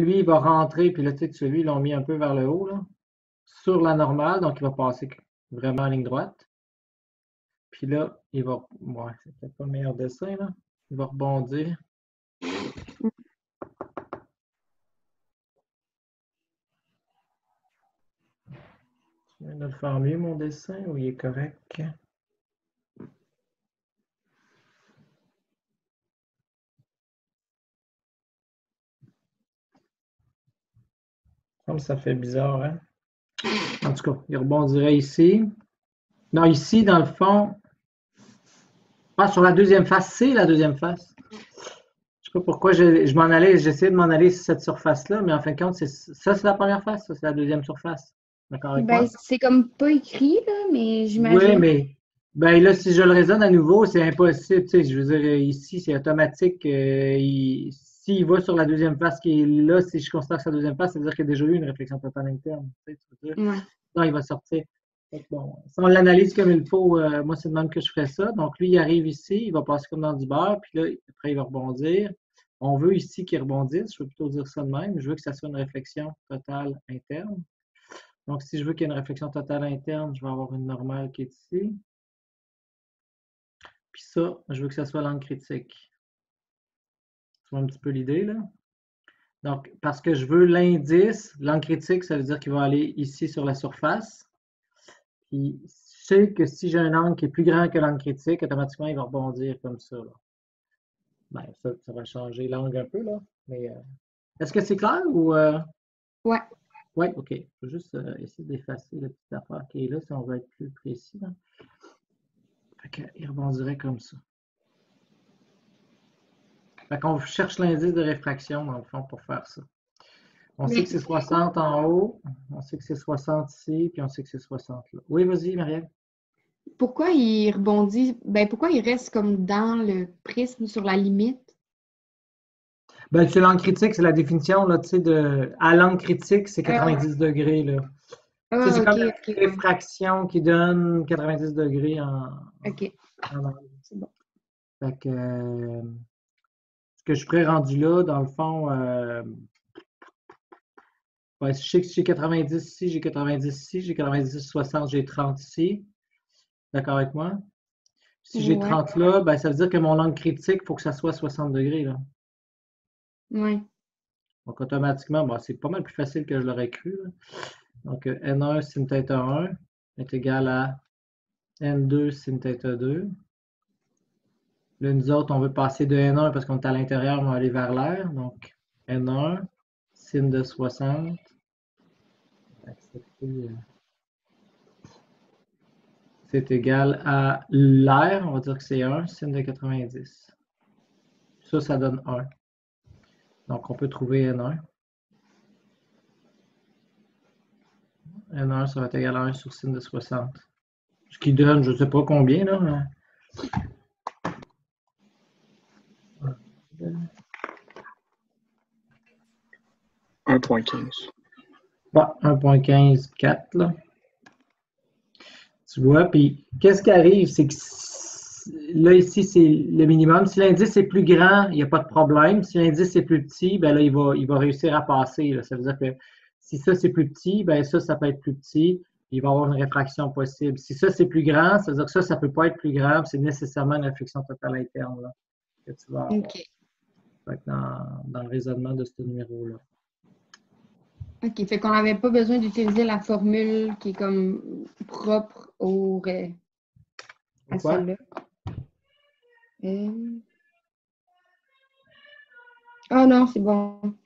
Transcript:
lui, il va rentrer, puis là, tu sais, celui, ils l'ont mis un peu vers le haut, là, sur la normale, donc il va passer vraiment en ligne droite. Puis là, il va. Ouais, c'est peut-être pas le meilleur dessin, là. Il va rebondir. Je viens de le faire mieux, mon dessin, ou il est correct? Comme ça fait bizarre, hein? En tout cas, il rebondirait ici. Non, ici, dans le fond. Ah, sur la deuxième face, c'est la deuxième face. Je ne sais pas pourquoi je, m'en allais, j'essayais de m'en aller sur cette surface-là, mais en fin de compte, ça, c'est la première face, ça, c'est la deuxième surface. D'accord avec ben, C'est comme pas écrit, là, mais j'imagine. Oui, mais ben là, si je le raisonne à nouveau, c'est impossible. Tu sais, je veux dire, ici, c'est automatique. Euh, s'il va sur la deuxième face qui est là, si je constate sa deuxième face, ça veut dire qu'il y a déjà eu une réflexion totale interne. Tu sais, Non, il va sortir. Bon, si on l'analyse comme il faut, euh, moi, c'est de même que je ferais ça. Donc, lui, il arrive ici, il va passer comme dans du beurre, puis là, après, il va rebondir. On veut ici qu'il rebondisse, je veux plutôt dire ça de même. Je veux que ça soit une réflexion totale interne. Donc, si je veux qu'il y ait une réflexion totale interne, je vais avoir une normale qui est ici. Puis ça, je veux que ça soit l'angle critique. Tu vois un petit peu l'idée, là? Donc, parce que je veux l'indice, l'angle critique, ça veut dire qu'il va aller ici sur la surface. Puis, je sais que si j'ai un angle qui est plus grand que l'angle critique, automatiquement, il va rebondir comme ça. Là. Ben, ça, ça va changer l'angle un peu, là. Mais euh, est-ce que c'est clair ou. Euh? Ouais. Oui, OK. Je vais juste euh, essayer d'effacer la petite affaire qui est là si on veut être plus précis. Il rebondirait comme ça. Fait qu'on cherche l'indice de réfraction, dans le fond, pour faire ça. On sait que c'est 60 en haut, on sait que c'est 60 ici, puis on sait que c'est 60 là. Oui, vas-y, Marielle. Pourquoi il rebondit, ben pourquoi il reste comme dans le prisme sur la limite? Ben, c'est l'angle critique, c'est la définition, là, tu sais, de... À l'angle critique, c'est 90 ah. degrés, là. Ah, c'est comme une réfraction qui donne 90 degrés en. OK. c'est bon. Fait que, euh, que je ferais rendu là, dans le fond, euh, je sais que j'ai 90 ici, j'ai 90 ici, j'ai 90, 60, j'ai 30 ici. D'accord avec moi? Si j'ai 30 là, ben, ça veut dire que mon angle critique, il faut que ça soit 60 degrés. Là. Oui. Donc, automatiquement, c'est pas mal plus facile que je l'aurais cru. Donc, N1 sin θ 1 est égal à N2 sin θ 2. Là, nous autres, on veut passer de N1 parce qu'on est à l'intérieur, on va aller vers l'air. Donc, N1 sin de 60. C'est égal à l'air, on va dire que c'est 1, sin de 90. Ça, ça donne 1. Donc, on peut trouver N1. N1, ça va être égal à 1 sur sin de 60. Ce qui donne, je ne sais pas combien, là. 1.15. Bon, 1.15, 4, là. Tu vois, puis qu'est-ce qui arrive, c'est que là, ici, c'est le minimum. Si l'indice est plus grand, il n'y a pas de problème. Si l'indice est plus petit, ben là, il va, il va réussir à passer. Là. Ça veut dire que si ça, c'est plus petit, ben ça, ça peut être plus petit. Il va y avoir une réfraction possible. Si ça, c'est plus grand, ça veut dire que ça, ça ne peut pas être plus grand. C'est nécessairement une réflexion totale interne là, que tu vas avoir. Dans, dans, le raisonnement de ce numéro-là. OK. Fait qu'on n'avait pas besoin d'utiliser la formule qui est comme propre au à celle-là. Euh... Oh non, c'est bon.